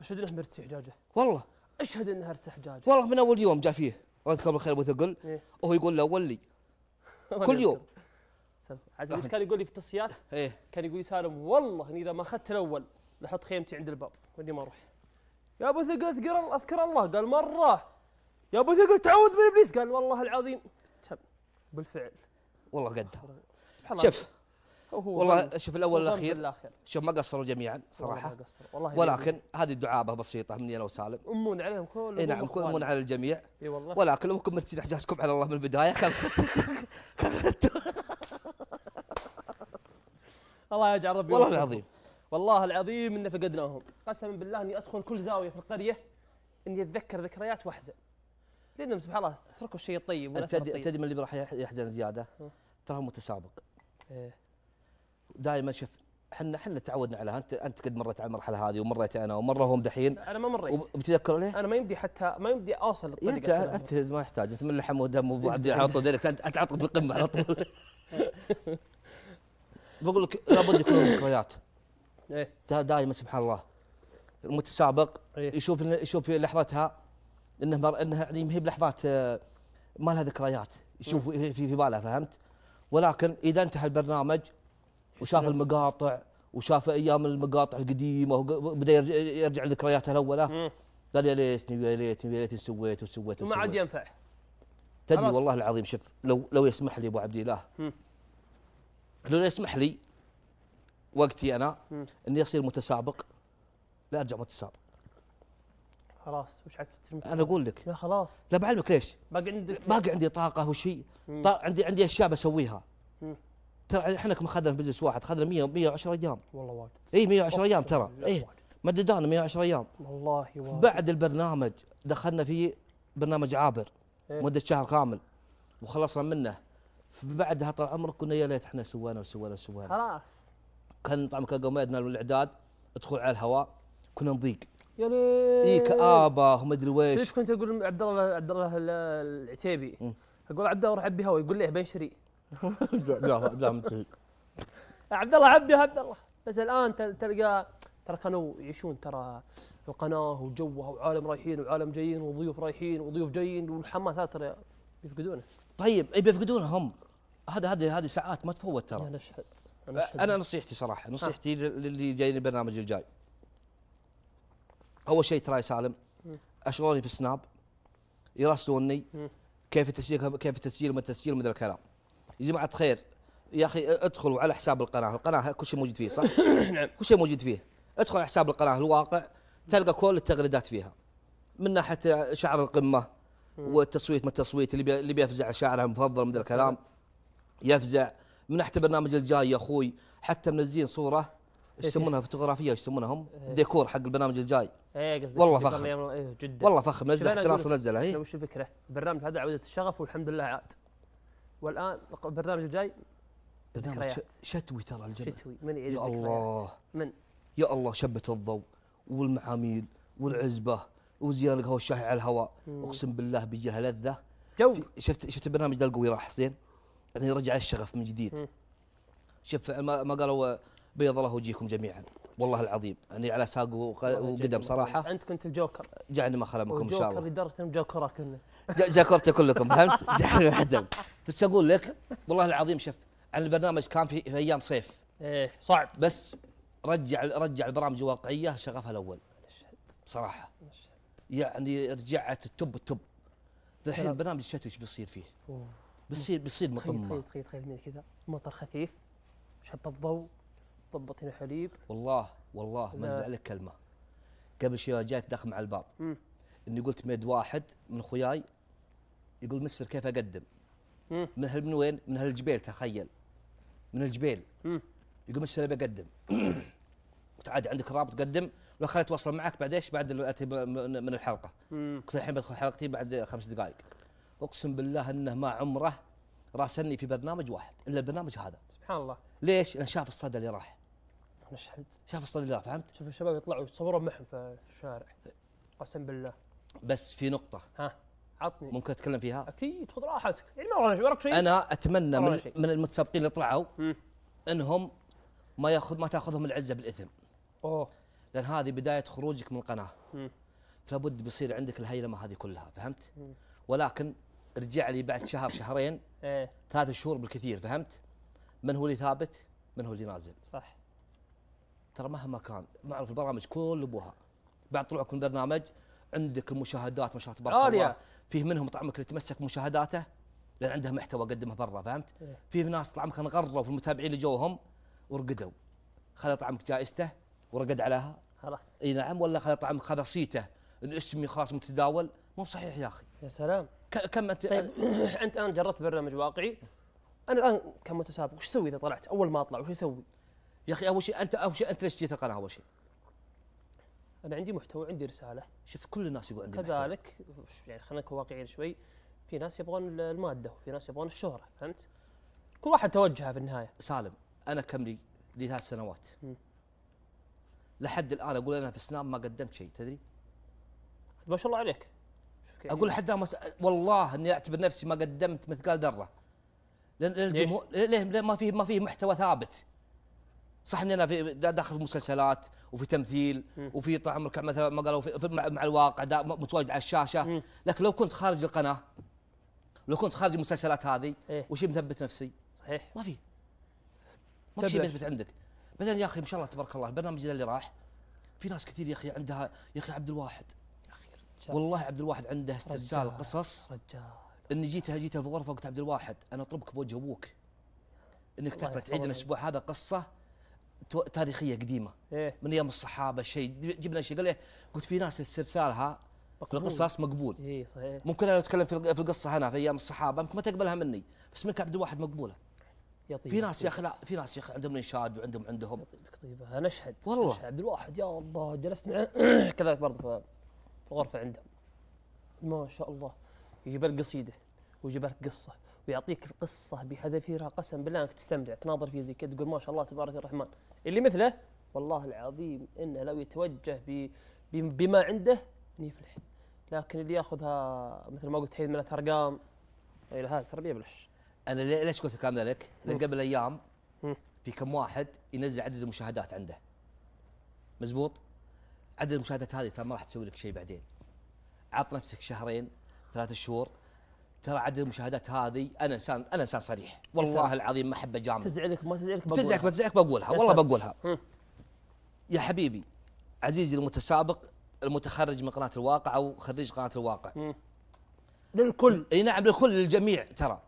اشهد إنه مرتاح جاجه والله. أشهد انها ارتحجاج والله من أول يوم جاء فيه. الله يذكره بالخير أبو ثقل. إيه. وهو يقول له ولي. كل يوم. عاد إيش كان يقول لي في التصفيات إيه. كان يقول لي سالم والله إني إذا ما أخذت الأول لحط خيمتي عند الباب واني ما أروح. يا أبو ثقل أذكر الله أذكر الله. قال مرة. يا أبو ثقل تعوذ من ابليس قال والله العظيم. بالفعل. والله قدها سبحان الله. شوف هو والله شوف الأول والأخير شوف ما قصروا جميعا والله صراحة. ما قصر. والله ولكن هذه الدعابة بسيطة مني أنا وسالم. امون عليهم كلهم إي نعم كلهم على الجميع. إي والله. ولكن لو كنتم مرتين أحجازكم على الله من البداية. كان الله يجعل ربي والله. العظيم. والله العظيم إن فقدناهم. قسما بالله إني أدخل كل زاوية في القرية إني أتذكر ذكريات وأحزن. لأنهم سبحان الله اتركوا الشيء الطيب والاثر تدري من اللي راح يحزن زيادة؟ هو متسابق. إيه. دائما شوف إحنا إحنا تعودنا عليها. انت أنت قد مريت على المرحلة هذه ومريت أنا ومرة هم دحين. أنا ما مريت. وبتذكر ليه؟ أنا ما يمدي حتى ما يمدي أوصل للطريقة انت أنت ما يحتاج. أنت من لحم ودم وأبو عبد على طول انت تعطي بالقمة على طول. بقول لك لابد يكون ذكريات. إيه. دا- دائما سبحان الله. المتسابق إيه. يشوف يشوف في لحظتها إنه مر انها يعني ما هي بلحظات آه، ما لها ذكريات. يشوف في في باله فهمت؟ ولكن إذا انتهى البرنامج وشاف المقاطع وشاف أيام المقاطع القديمة وبدا يرجع, يرجع لذكرياته الأولى. قال يا ليتني ويا ليتني ويا ليتني سويت وسويت وما عاد وسويت. ينفع. تدري. والله العظيم شوف لو لو يسمح لي أبو عبد مم. لو يسمح لي وقتي أنا مم. إني أصير متسابق. لا أرجع متسابق. خلاص وش عاد أنا أقول لك. لا خلاص. لا بعلمك ليش؟ باقي عندك باقي عندي طاقة وشيء. عندي عندي أشياء بسويها. ترى إحنا كم اخذنا في بزنس واحد اخذنا 100 110 أيام. والله واجد. اي 110 أيام ترى. اي واجد. مددانا 110 أيام. والله واجد. بعد البرنامج دخلنا في برنامج عابر إيه. مدة شهر كامل وخلصنا منه. بعدها طال عمرك كنا يا ليت إحنا سوينا وسوينا وسوينا خلاص. كان طبعا كان قميدنا الإعداد ادخل على الهواء كنا نضيق. يا ليل اي كآبة وما ادري ليش ويش كنت أقول عبد الله عبد الله ال- العتيبي. أقول عبد الله روح عبي هوا يقول لي بنشري لا لا منتهي. عبد الله عبي عبد الله بس الآن تل- تلقى ترى كانوا يعيشون ترى القناة وجوها وعالم رايحين وعالم جايين وضيوف رايحين وضيوف جايين والحماسات ترى يفقدونه طيب إي بيفقدونها هم هذا هذه هذه ساعات ما تفوت ترى أنا أشهد. أنا نصيحتي صراحة نصيحتي لل- للي جايين البرنامج الجاي أول شيء ترى يا سالم. أشغلوني في السناب يراسلوني. كيف التسجيل كيف التسجيل وما التسجيل ومن ذا الكلام يا جماعة خير. يا أخي ادخلوا على حساب القناة. القناة كل شيء موجود فيه صح؟ نعم كل شيء موجود فيه. ادخل على حساب القناة الواقع تلقى كل التغريدات فيها. من ناحية شعر القمة والتصويت ما التصويت اللي بي اللي بيفزع شاعره المفضل من الكلام. يفزع. من ناحية البرنامج الجاي يا أخوي حتى منزلين صورة إيش يسمونها؟ فوتوغرافية إيش يسمونها هم؟ إيه. ديكور حق البرنامج الجاي. إيه قصدك والله فخم. إيه والله فخم. نزل نزلها أنا هي وش الفكرة؟ البرنامج هذا عودة الشغف والحمد لله عاد. والآن البرنامج الجاي برنامج شتوي ترى الجنة شتوي. من يعيد يا؟ الله. من؟ يا الله شبة الضوء والمعاميل والعزبة وزيان القهوة الشاهي على الهواء. أقسم بالله بيجي لها لذة. جو. شفت شفت البرنامج ذا القوي راح حسين؟ يعني رجع الشغف من. جديد. شوف ما, ما قالوا بيض الله وجيكم جميعا. والله العظيم. يعني على ساق وق- وقدم صراحة. أنت كنت الجوكر. جعلني ما خلا منكم إن شاء الله. لدرجه انهم جوكرة كنا. جا- جاكرت كلكم فهمت؟ جعلني وحدهم بس أقول لك والله العظيم شوف عن البرنامج كان في, في أيام صيف. إيه صعب. بس رجع رجع البرامج الواقعيه شغفها الأول. صراحة. يعني رجعت التوب التوب. الحين سلام. البرنامج الشتوي إيش بيصير فيه؟ بيصير بيصير مطمه تخيل تخيل كذا مطر خفيف شب الضوء. ضبط هنا حليب والله والله ما. ازعل لك كلمة قبل شوي جاك داخل مع الباب مم. إني قلت ميد واحد من اخوياي يقول مسفر كيف أقدم؟ مم. من هل من وين؟ من هالجبيل تخيل من الجبيل مم. يقول مسفر أبي أقدم قلت عادي عندك رابط قدم ولا خليني أتواصل معك بعد إيش؟ بعد من الحلقة مم. قلت الحين بدخل حلقتي بعد خمس دقائق أقسم بالله إنه ما عمره راسلني في برنامج واحد إلا البرنامج هذا سبحان الله ليش؟ لأن شاف الصدى اللي راح نشهد شاف راح فهمت؟ شوف الشباب يطلعوا يتصورون معهم في الشارع. قسم بالله. بس في نقطة. ها عطني. ممكن أتكلم فيها؟ أكيد خذ راحتك. يعني ما ورانا شيء وراك شيء. أنا أتمنى من, شيء. من المتسابقين اللي طلعوا. إنهم ما ياخذ ما تأخذهم العزة بالإثم. أوه. لأن هذه بداية خروجك من القناة. مم. فلا بد بيصير عندك الهيلمة هذه كلها فهمت؟ مم. ولكن رجع لي بعد شهر شهرين إيه. ثلاث شهور بالكثير فهمت؟ من هو اللي ثابت من هو اللي نازل. صح. ترى مهما كان معروف البرامج كل أبوها. بعد طلوعك من البرنامج عندك المشاهدات ما شاء الله. تبارك. الله فيه منهم طعمك اللي تمسك مشاهداته لأن عنده محتوى قدمه برا فهمت؟ إيه. في ناس طعمك انغروا في المتابعين اللي جوهم ورقدوا. خذ طعمك جائزته ورقد عليها. خلاص. إي نعم ولا خذ طعمك خذ صيته. الاسم خلاص متداول مو بصحيح يا أخي. يا سلام. كم أنت؟ طيب أنت الآن جربت برنامج واقعي. أنا الآن كمتسابق وش أسوي إذا طلعت؟ أول ما أطلع وش أسوي؟ يا أخي أول شيء أنت أول شيء أنت ليش جيت القناة أول شيء؟ أنا عندي محتوى عندي رسالة شوف كل الناس يقول عندي محتوى. كذلك يعني خلينا نكون واقعيين شوي في ناس يبغون المادة وفي ناس يبغون الشهرة فهمت؟ كل واحد توجهه في النهاية سالم أنا كم لي لي ثلاث سنوات مم. لحد الآن أقول أنا في السناب ما قدمت شيء تدري؟ ما شاء الله عليك. أقول لحد الآن مس... والله إني أعتبر نفسي ما قدمت مثقال ذرة لأن؟ الجمهور ليه ليه ما في ما في محتوى ثابت صح اني أنا في دا- داخل في مسلسلات وفي تمثيل. وفي طال عمرك مثلا ما قالوا مع, الواقع دا متواجد على الشاشة. لكن لو كنت خارج القناة لو كنت خارج المسلسلات هذه إيه. وش مثبت نفسي؟ صحيح ما في ما في شيء. بيثبت عندك بعدين يا أخي ما شاء الله تبارك الله البرنامج اللي راح في ناس كثير يا أخي عندها يا أخي عبد الواحد. والله عبد الواحد عنده استرسال رجال. قصص رجال إني جيت جيت في الغرفه قلت عبد الواحد أنا أطلبك بوجه أبوك إنك تعيد. الأسبوع هذا قصة تاريخية قديمة. إيه. من أيام الصحابة شيء. جبنا شيء. قال لي قلت في ناس استرسالها مقبول. القصص مقبول. إيه صحيح. ممكن أنا أتكلم في الق- في القصة هنا في أيام الصحابة ممكن ما تقبلها مني. بس منك عبد الواحد مقبولة. يطيب في ناس يا أخي لا في ناس يا أخي عندهم انشاد وعندهم عندهم. يطيبك طيبه نشهد والله. نشهد عبد الواحد يا الله جلست معه كذلك برضه في غرفة عندهم ما شاء الله. يجيب لك قصيدة ويجيب لك قصة. ويعطيك القصة بحذافيرها قسم بالله أنك تستمتع تناظر فيه زي كذا تقول ما شاء الله تبارك الرحمن اللي مثله والله العظيم إنه لو يتوجه بما عنده يفلح لكن اللي ياخذها مثل ما قلت حيد من الأرقام إلى هذا ترى بيبلش أنا ليش قلت الكلام ذا لك؟ لأن. قبل أيام. في كم واحد ينزل عدد المشاهدات عنده مزبوط عدد المشاهدات هذه ترى ما راح تسوي لك شيء بعدين عط نفسك شهرين ثلاثة شهور ترى عدد المشاهدات هذه أنا انسان أنا إنسان صريح والله. العظيم ما احب اجامل تزعلك ما تزعلك تزعك ما بقولها. تزعك بقولها والله. بقولها. يا حبيبي عزيزي المتسابق المتخرج من قناة الواقع أو خريج قناة الواقع. للكل إي نعم للكل للجميع ترى.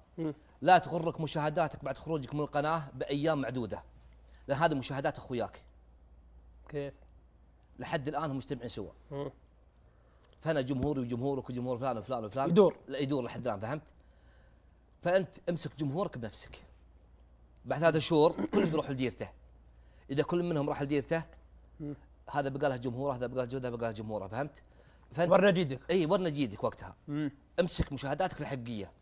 لا تغرك مشاهداتك بعد خروجك من القناة بأيام معدودة لأن هذه مشاهدات أخوياك كيف لحد الآن هم مجتمعين سوا. فانا جمهوري وجمهورك وجمهور فلان وفلان وفلان يدور. يدور لحد الآن فهمت؟ فأنت امسك جمهورك بنفسك بعد ثلاثة شهور كل بيروح لديرته إذا كل منهم راح لديرته. هذا بقى له جمهوره هذا بقى له جمهوره هذا بقى له جمهوره فهمت؟ فأنت ورنا جيدك إي ورنا جيدك وقتها مم. امسك مشاهداتك الحقيقية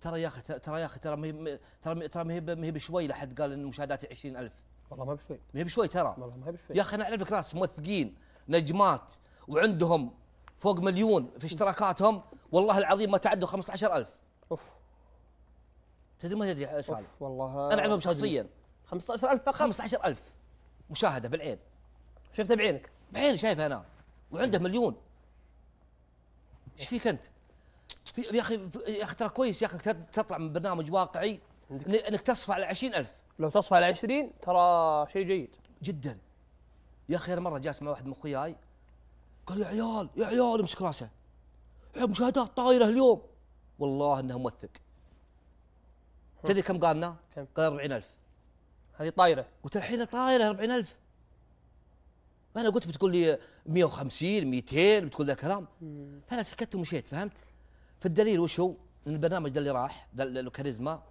ترى يا أخي ترى يا أخي ترى ما هي ترى ترى ما هي ما هي بشوي لحد قال إن مشاهداتي 20000 والله ما بشوي ما هي بشوي ترى والله ما بشوي يا أخي أنا أعرف لك ناس موثقين نجمات وعندهم فوق مليون في اشتراكاتهم والله العظيم ما تعدوا 15000 أوف. تدري ما تدري سالم؟ والله. أنا أعرفهم. شخصيا. 15000 فقط؟ 15000 مشاهدة بالعين. شفته بعينك؟ بعيني شايفه أنا. وعنده مليون. إيش فيك أنت؟ في يا أخي يا أخي ترى كويس يا أخي تط- تطلع من برنامج واقعي. إنك تصفى على 20000 لو تصفى على 20 ترى شيء جيد. جدا. يا أخي أنا مرة جالس مع واحد من أخوياي. قال يا عيال يا عيال امسك راسه يا مشاهدات طايرة اليوم والله إنه موثق تدري كم قال لنا؟ كم؟ قال 40000 هذه طايرة قلت الحين طايرة 40000 أنا قلت بتقول لي 150 200 بتقول ذا كلام فأنا سكت ومشيت فهمت؟ فالدليل وش هو؟ إن البرنامج ده اللي راح ده الكاريزما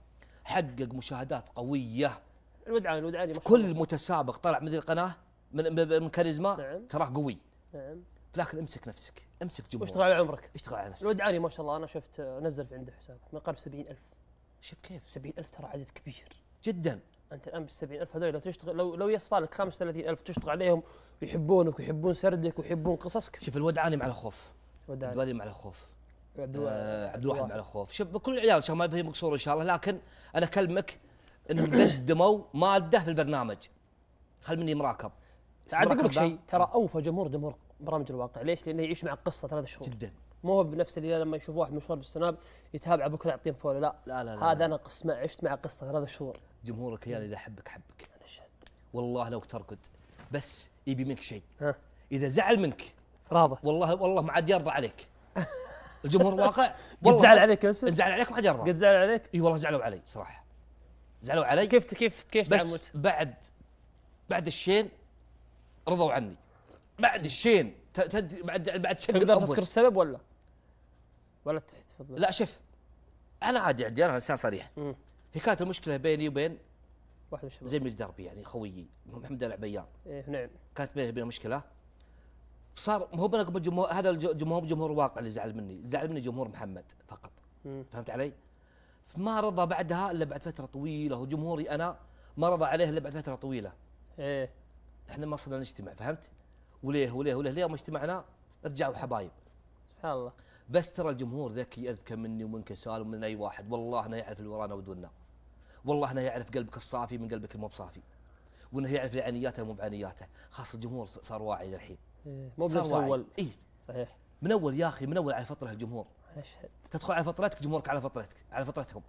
حقق مشاهدات قوية ما شاء كل. متسابق طلع من ذي القناة من من من كاريزما نعم. تراه قوي نعم لكن امسك نفسك امسك واشتغل جمهورك على عمرك. اشتغل على نفسك. الودعاني ما شاء الله أنا شفت نزل في عنده حساب من قرب 70000 شوف كيف؟ 70000 ترى عدد كبير. جدا. أنت الآن بال 70000 هذول لو تشتغل لو لو يصفى لك 35000 تشتغل عليهم ويحبونك ويحبون سردك ويحبون قصصك. شوف الودعاني مع الخوف. ودعاني الودعاني مع الخوف. عبد آه عبد الواحد مع الخوف. شوف كل العيال ان شاء الله ما في مقصور إن شاء الله لكن أنا أكلمك إنهم قدموا مادة في البرنامج. خل مني مراكب. عاد أقول لك؟ شيء ترى أوفى جمهور جمهور برامج الواقع. ليش؟ لأنه يعيش مع قصة ثلاث شهور. جدا. مو هو بنفس اللي لما يشوف واحد مشهور بالسناب يتابع بكره يعطيه follow لا. لا لا لا هذا أنا قصة عشت مع قصة ثلاث شهور. جمهورك يا اذا حبك حبك. والله لو ترقد بس يبي منك شيء. إذا زعل منك راضه والله والله ما عاد يرضى عليك. الجمهور واقع. والله زعل عليك يا يوسف زعل عليك ما عاد يرضى. قد زعل عليك؟ إي والله زعلوا علي صراحة. زعلوا علي. كيف كيف كيف بس؟ بعد بعد الشين رضوا عني. بعد الشين. بعد بعد شق تقدر تذكر السبب ولا؟ ولا تفضل. لا شوف أنا عادي عندي أنا إنسان صريح. هي كانت المشكلة بيني وبين واحد من الشباب. زميل دربي يعني خويي محمد العبيان إيه نعم. كانت بيني وبينه مشكلة. صار هو بينك وبين جمهور هذا الج- جمهور جمهور واقع اللي زعل مني. زعل مني جمهور محمد فقط. مم. فهمت علي؟ ما رضى بعدها إلا بعد فترة طويلة وجمهوري أنا ما رضى عليه إلا بعد فترة طويلة. إيه. إحنا ما صرنا نجتمع فهمت؟ وليه وليه وليه ليه؟ ما اجتمعنا رجعوا حبايب. سبحان الله. بس ترى الجمهور ذكي اذكى مني ومنك سالم ومن أي واحد والله إنه يعرف اللي ورانا ودونا والله إنه يعرف قلبك الصافي من قلبك المو بصافي. وإنه يعرف اللي عنياته مو بعنياته خاص الجمهور صار واعي الحين إيه مو بنفس واعي. اول اي صحيح. من أول يا أخي من أول على فتره الجمهور. أشهد. تدخل على فترتك جمهورك على فترتك على فترتهم.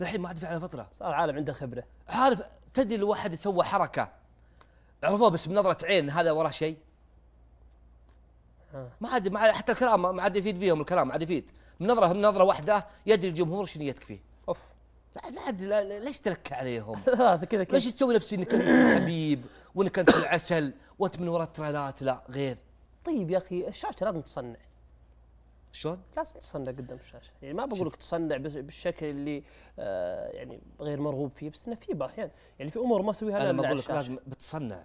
الحين ما عاد في على فتره صار العالم عنده خبرة. عارف تدري لو واحد سوى حركة؟ عرفوه بس بنظرة عين هذا وراه شيء. ما عاد ما عاد حتى الكلام ما عاد يفيد فيهم الكلام ما عاد يفيد. من نظره من نظرة واحدة يدري الجمهور شنو نيتك فيه أوف. لا لا عاد لا لا- ليش تلك عليهم؟ هذا كذا ليش تسوي نفسي إنك أنت حبيب وإنك أنت العسل وأنت من وراء التريلات؟ لا غير. طيب يا أخي الشاشة لازم تصنع. شلون؟ لازم تصنع قدام الشاشة. يعني ما بقول لك تصنع بالشكل اللي آه يعني غير مرغوب فيه بس إنه في بعض يعني في أمور ما أسويها أنا ما أقول لك. لازم بتصنع.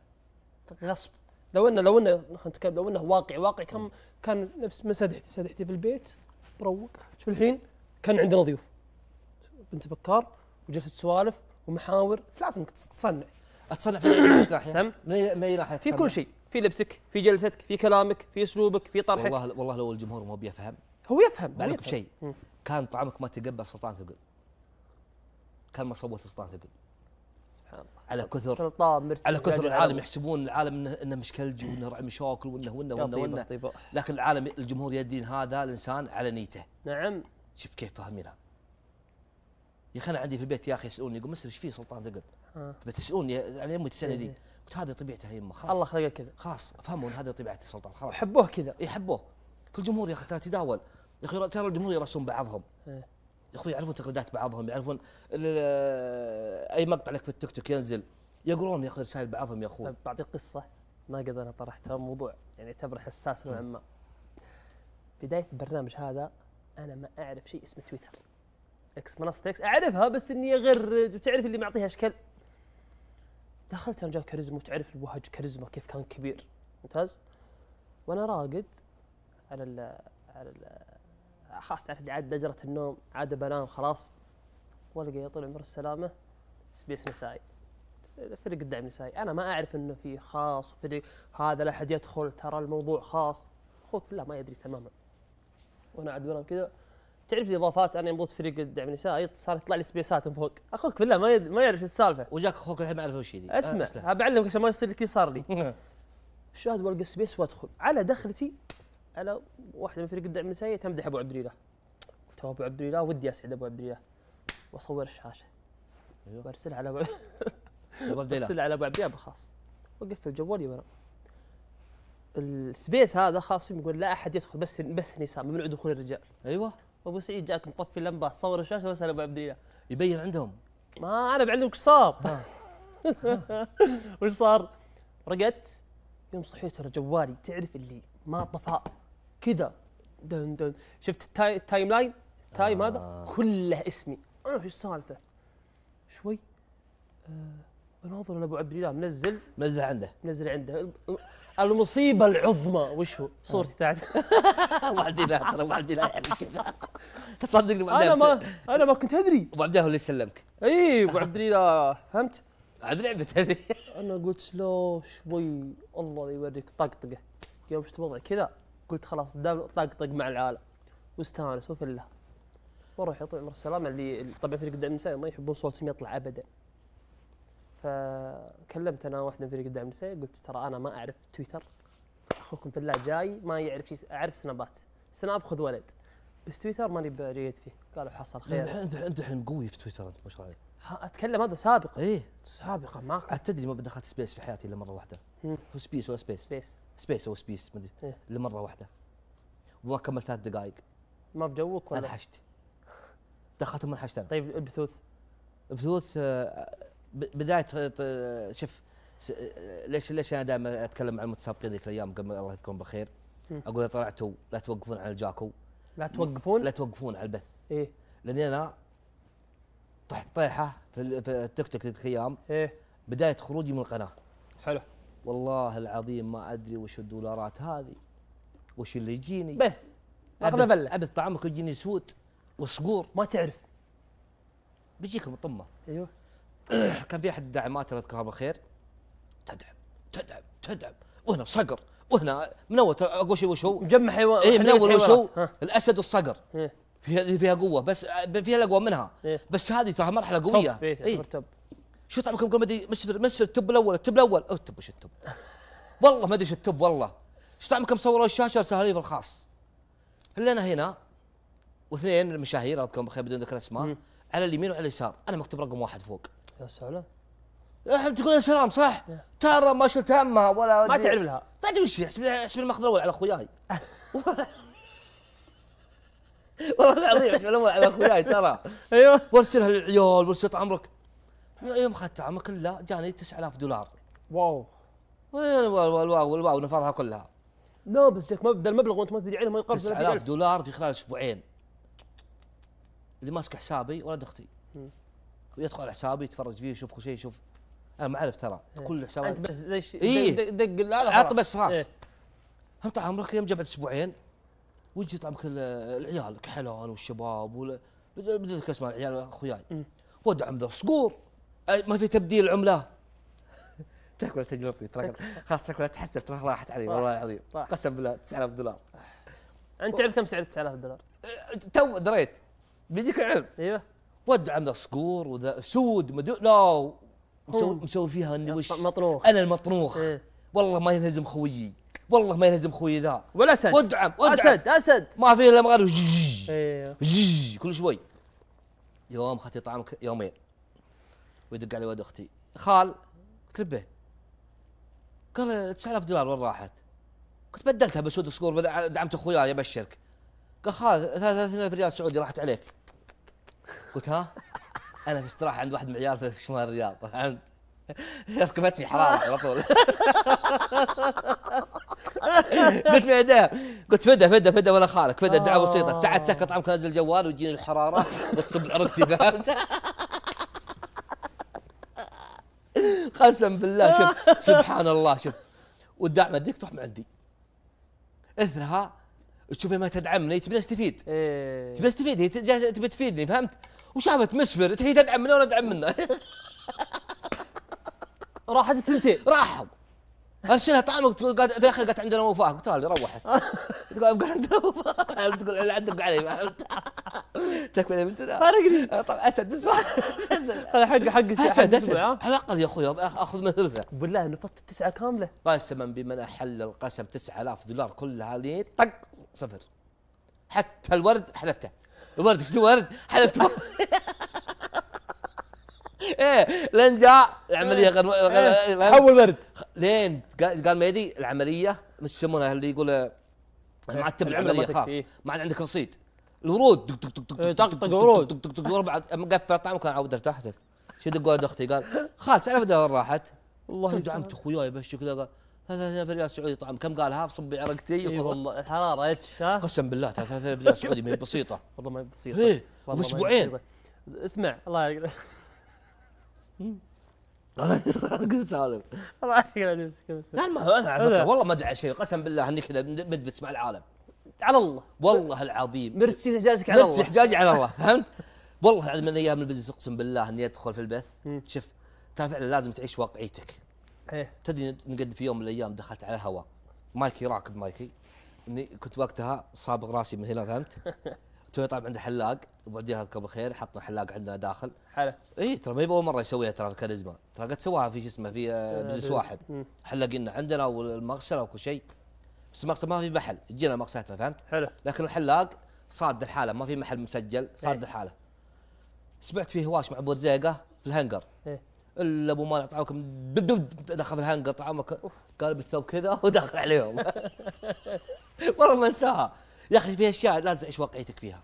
غصب. لو انه لو انه خلينا نتكلم لو إنه واقعي واقعي كان كان نفس ما سدحتي سدحتي في البيت بروق شوف الحين كان عندنا ضيوف. بنت بكار وجلسه سوالف ومحاور. فلازم إنك تصنع. أتصنع في أي ناحيه؟ من اي ناحيه في؟ كل شيء. في لبسك في جلستك في كلامك في أسلوبك في طرحك. والله والله لو الجمهور ما بيفهم. هو يفهم بعلمك مم. كان طعمك ما تقبل سلطان ثقل. كان ما صوت سلطان ثقل. سبحان الله. على كثر سلطان مرسي على كثر العالم. يحسبون العالم انه إنه مشكلجي وإنه رعي مشاكل وانه وانه وانه طيبة وإنه. طيبة لكن العالم الجمهور يدين هذا الإنسان على نيته. نعم. شوف كيف فاهمينها يا أخي أنا عندي في البيت يا أخي يسألوني يقول مستر إيش فيه سلطان ثقل؟ ها. بتسالوني يعني امي تسألني ذي إيه. قلت هذه طبيعته يا يمه خلاص. الله خلقه كذا. خلاص فهموا ان هذه طبيعة السلطان خلاص. حبوه كذا. يحبوه. في الجمهور يا أخي ترى تداول. يا أخي ترى الجمهور يرسون بعضهم. إيه. يا أخوي يعرفون تغريدات بعضهم يعرفون اي مقطع لك في التيك توك ينزل يقرون يا أخي رسائل بعضهم يا أخوي طيب بعطيك قصة ما قد أنا طرحتها موضوع يعني يعتبر حساس نوعا ما. بداية البرنامج هذا أنا ما أعرف شيء اسمه تويتر. إكس منصة إكس أعرفها بس إني أغرد وتعرف اللي معطيها أشكال. دخلت أنا جاء كاريزما وتعرف الوهج كاريزما كيف كان كبير ممتاز وأنا راقد على ال على ال خلاص تعرف اللي عاد دجرة النوم عاد بنام خلاص. والقى يا طول عمر السلامة سبيس نسائي. فريق الدعم النسائي أنا ما أعرف إنه في خاص فريق هذا لا أحد يدخل ترى الموضوع خاص. أخوك بالله ما يدري تماما. وأنا قاعد بنام كذا. تعرف الاضافات أنا يوم فريق الدعم النسائي صار يطلع لي سبيسات من فوق. أخوك بالله ما يد... ما يعرف السالفة. وجاك أخوك الحين ما يعرف وش ذي اسمع بعلمك عشان ما يصير لك صار لي. الشاهد والقى space وأدخل. على دخلتي على واحدة من فريق الدعم النسائي تمدح أبو عبد الاله قلت أبو عبد الاله ودي أسعد أبو عبد الاله وأصور الشاشة. أيوه. وأرسلها على ابو عبد الله ارسل على أبو عبد الله بالخاص. وقفل جوالي وأنا ال space هذا خاص يقول لا أحد يدخل بس بس نساء ممنوع دخول الرجال. أيوه. أبو سعيد جاك مطفي اللمبة صور الشاشة وأسأل أبو عبد الله يبين عندهم. ما أنا بعلمك إيش صار. وش صار؟ رقدت. يوم صحيت ترى جوالي تعرف اللي ما طفاء. كذا دن دن. شفت التاي ال timeline هذا آه. كله اسمي. أنا إيش السالفة؟ شوي. آه بناظر لابو عبد الله منزل. منزل عنده. منزل عنده. المصيبة العظمى. وش هو؟ صورتي تحت أبو عبد الله ترى أبو عبد الله يعني كذا. تصدقني أبو عبد أنا ما أنا ما كنت أدري. أبو عبد الله اللي يسلمك. إي أبو عبد الله فهمت؟ عاد لعبة هذه. أنا قلت له شوي الله يوريك. طقطقة. يوم شفت وضعي كذا. قلت خلاص دام طقطق مع العالم. واستانس وفي الله. وأروح يعطي عمر السلامة اللي طبعا فريق الدعم النسائي ما يحبون صوتهم يطلع ابدا. فكلمت أنا واحدة من فريق الدعم النسائي قلت ترى أنا ما أعرف تويتر. أخوكم في الله جاي ما يعرف شيء أعرف سنابات. سناب خذ ولد. بس تويتر ماني جيد فيه. قالوا حصل خير. انت انت الحين قوي في تويتر أنت ما شاء الله عليك. أتكلم هذا سابقا. إيه. سابقا ما تدري ما دخلت space في حياتي إلا مرة واحدة. هو space ولا space؟ space. space أو space ما أدري. إيه. الا مره واحدة. وما كملت ثلاث دقائق. ما بجوك ولا؟ انحشت دخلت وما انحشت أنا. طيب البثوث؟ بثوث آه، بداية شوف آه، ليش ليش أنا دائما أتكلم مع المتسابقين ذيك الأيام قبل الله يذكرهم بالخير. أقول اذا طلعتوا لا توقفون على الجاكو. لا توقفون؟ لا توقفون على البث. إيه. لأني أنا طحت طيحة في التيك توك ذيك الأيام. إيه. بداية خروجي من القناة. حلو. والله العظيم ما أدري وش الدولارات هذه وش اللي يجيني؟ به اخذ بله. أبد طعمك يجيني سود وصقور ما تعرف. بيجيك مطمة. أيوه. كان في أحد الداعمات الله يذكرها بالخير. تدعم تدعم تدعم. وهنا صقر وهنا منوت اقوى شيء وش هو؟ مجمع حيوان اي من اول وش هو؟ الأسد والصقر. إيه. فيها فيها قوة بس فيها الأقوى منها. إيه. بس هذه ترى مرحلة قوية. اي توب شو طعمكم قبل ما أدري مسفر مسفر التب الأول؟ التب الأول؟ أو التب وش التب والله ما أدري إيش التب والله. شو طعمكم صوروا الشاشة ارسلها لي في الخاص؟ الا أنا هنا واثنين المشاهير الله يذكرهم بالخير بدون ذكر أسماء. على اليمين وعلى اليسار. أنا مكتوب رقم واحد فوق. يا سلام. إحنا تقول يا سلام صح. ترى ما شلت همها ولا ما تعرف لها. ما أدري وش احسب الماخذ الأول على أخوياي. والله العظيم احسب الأول على أخوياي ترى. أيوه. وارسلها للعيال وارسلت عمرك يوم أخذت عمرك كله جاني 9000 دولار واو وين الواو الواو والواو نفرها كلها لا بس مبدا المبلغ وأنت ما تدري عليه ما يقارب 9000 30000 دولار في خلال أسبوعين اللي ماسك حسابي ولد أختي. ويدخل على حسابي يتفرج فيه يشوف كل شيء يشوف أنا ما أعرف ترى إيه. كل حسابات أنت بس زي. إيه. دق لا عط. بس راس إيه. هم طال عمرك يوم جبت أسبوعين ويجي طعمك ال- العيال كحلان والشباب ولا ذكر اسماء العيال أخوياي. ودعم ذا صقور ما في تبديل عملة. تاكل تجربتي ترى خلاص تاكل تحسب ترى راحت علي والله. العظيم. قسم بالله 9000 دولار. أنت تعرف كم سعر 9000 دولار؟ تو دريت. بيجيك العلم أيوه. ودعم ذا صقور وذا سود مدو لا. مسوي هو. مسوي فيها إني وش؟ مطروخ. أنا المطروخ. إيه. والله ما ينهزم خويي. والله ما ينهزم خويي ذا. والاسد وادعم وادعم أسد أسد. ما في إلا مغارب أيوه كل شوي. يوم اخذتي طعمك يومين. ويدق علي ولد أختي خال قلت له به قال 9000 دولار وين راحت؟ قلت بدلتها بسود صقور دعمت أخوياي ابشرك قال خال 3000 ريال سعودي راحت عليك قلت ها؟ أنا في استراحة عند واحد من عيال في شمال الرياض فهمت؟ ركبتني حراره على طول قلت فدا قلت فدا فدا فدا ولا خالك فدا الدعوه بسيطة ساعات سكت طعمك نازل الجوال ويجيني الحرارة وتصب عرقتي فهمت؟ قسم بالله شوف سبحان الله شوف. والدعم ذيك تروح من عندي. اثرها تشوفي ما تدعمني تبي استفيد إيه. تبي استفيد هي تبي تفيدني فهمت؟ وشافت مسفر هي تدعم منه وأنا أدعم منه. راحت الثنتين. راحوا. أرسلها طعمك في الاخير قالت عندنا وفاه قلت لها روحت. تقول ابقى وفاه تقول اللي عندك علي فهمت؟ تكفى يا بنت فارقني طبعا أسد بس أسد. هذا حق حق أسد أسد؟ على الأقل يا أخوي آخذ من ثلثه بالله نفضت التسعة كاملة. قسما بمن أحل القسم 9000 دولار كلها لي طق صفر. حتى الورد حذفته الورد في ورد حذفته إيه لين جاء العملية غير إيه، غير حول ورد. لين قال قال ميدي العملية مش يسمونها اللي يقول معتب العملية العملية ما خلاص تكفي. ما عاد عندك رصيد. الورود دق دق دق إيه، دق طقطق دق دق ورود. دق دق دق وربع مقفل الطعم وكان عود تحتك شو دق ولد أختي؟ قال سالفه ده وين راحت؟ والله دعمت اخوياي بس كذا. قال 3000 ريال سعودي. طعم كم؟ قالها صبي عرقتي. اي والله الحراره اتش ها؟ قسم بالله 3000 ريال سعودي ما هي بسيطة. والله ما هي بسيطة. إيه ما. اسمع الله يقدر. قلت سالف الله يقدر لا ما أنا على لا. فكرة والله ما أدري شيء. قسم بالله أني كذا مدبس مع العالم. على الله. والله العظيم. مرسي حجاجك على مرسي الله. احتجاجي على الله. فهمت؟ والله العظيم من أيام البزنس أقسم بالله أني أدخل في البث. شوف ترى فعلا لازم تعيش واقعيتك. إيه. تدري نقد في يوم من الأيام دخلت على الهواء. مايكي راكب مايكي. إني كنت وقتها صابغ راسي من هنا فهمت؟ توي طالع عنده حلاق ابو عبد الله يذكره بالخير حطنا حلاق عندنا داخل. حلا إي ترى ما اول مرة يسويها ترى في كاريزما. ترى قد سواها في شو اسمه في آه، business business. واحد. مم. حلاقين عندنا والمغسلة وكل شيء. بس المغسلة ما في محل. تجينا مغسلتنا فهمت؟ حلو. لكن الحلاق صاد الحاله ما في محل مسجل صاد إيه. الحاله سمعت فيه هواش مع أبو رزيقة في الهنجر إيه إلا أبو مالك طعمكم دب دب دخل في الهنجر طعمك قال بالثوب كذا وداخل عليهم. والله ما انساها. يا أخي في أشياء لازم تعيش واقعيتك فيها.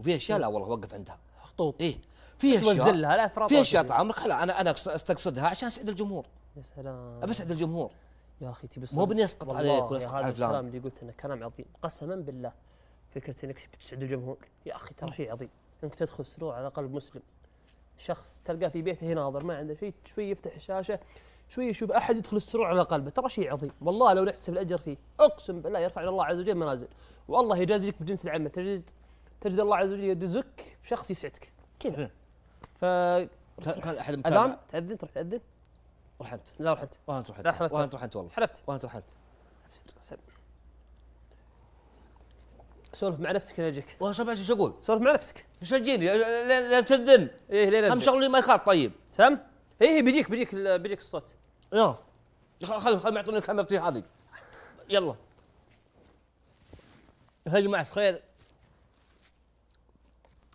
وفي أشياء لا والله وقف عندها خطوط إيه في أشياء لا في أشياء طعمك لا أنا أنا أستقصدها عشان أسعد الجمهور. يا سلام. ابى أسعد الجمهور. يا أخي تبي مو بني أسقط عليك ولا أسقط على فلان. الكلام اللي قلت إنه كلام عظيم. قسما بالله فكرة إنك بتسعد الجمهور. يا أخي ترى شيء عظيم. إنك تدخل سرور على قلب مسلم. شخص تلقاه في بيته ناظر ما عنده شيء شوي يفتح الشاشة شوي يشوف أحد يدخل السرور على قلبه. ترى شيء عظيم. والله لو نحتسب الأجر فيه أقسم بالله يرفع إلى الله عز وجل منازل. والله يجازيك بجنس العمل تجد تجد الله عز وجل يدزك بشخص يسعدك. كذا. ف كان أحد اذان متابع تأذن؟ تروح تأذن؟ روح انت لا لا، انت حلفت. وين تروح انت والله. حلفت. وين تروح انت سولف مع نفسك لين أجيك. والله شباب إيش أقول؟ سولف مع نفسك. إيش تجيني لين تذن إيه لين هم. شغلي مايكات طيب. سم؟ إيه بيجيك بيجيك ال- بيجيك الصوت. يلا خل خل يعطوني كاميرتي هذه. يلا. يا جماعة الخير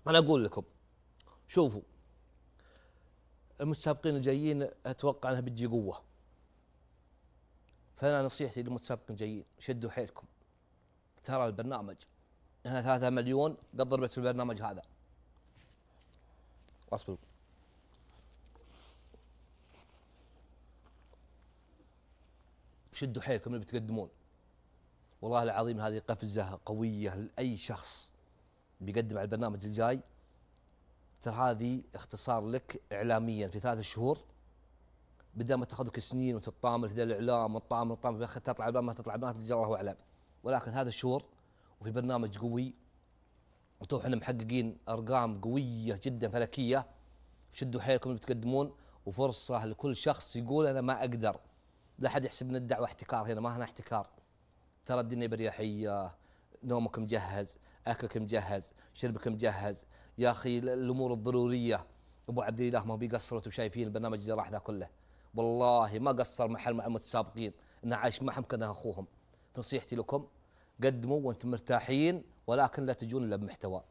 أنا أقول لكم شوفوا المتسابقين الجايين أتوقع أنها بتجي قوة. فأنا نصيحتي للمتسابقين الجايين شدوا حيلكم. ترى البرنامج أنا ثلاثة مليون قد ضربت في البرنامج هذا. أصبروا. شدوا حيلكم اللي بتقدمون. والله العظيم هذه قفزة قوية لأي شخص بيقدم على البرنامج الجاي. ترى هذه اختصار لك إعلاميا في ثلاث شهور. بدل ما تأخذك سنين وتطامر في ذا الإعلام وتطامر وتطامر في الآخر تطلع ما تطلع ما تدري الله أعلم. ولكن هذا الشهور وفي برنامج قوي وتو إحنا محققين أرقام قوية جدا فلكية. شدوا حيلكم اللي بتقدمون وفرصة لكل شخص يقول أنا ما أقدر. لا حد يحسب إن الدعوة احتكار هنا ما هنا احتكار. ترى الدنيا بريحية نومك مجهز اكلك مجهز شربك مجهز يا أخي ال- الأمور الضرورية. أبو عبد الإله ما هو بيقصر وأنتم شايفين البرنامج اللي راح ذا كله. والله ما قصر محل مع المتسابقين. انه عايش معهم كانه أخوهم. نصيحتي لكم قدموا وأنتم مرتاحين ولكن لا تجون إلا بمحتوى.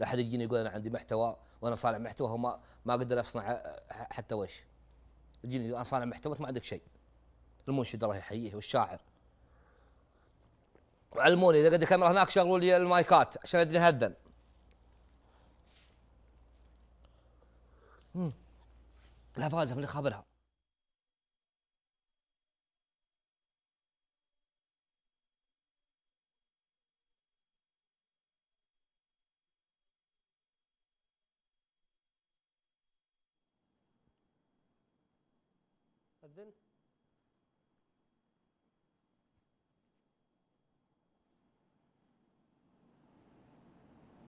لا أحد يجيني يقول أنا عندي محتوى وأنا صانع محتوى هو ما ما أقدر أصنع حتى وش. يجيني أنا صانع محتوى ما عندك شيء. المنشد الله يحييه والشاعر. وعلموني إذا قد الكاميرا هناك شغلوا لي المايكات عشان أدري هذن. لا فازه من اللي خابرها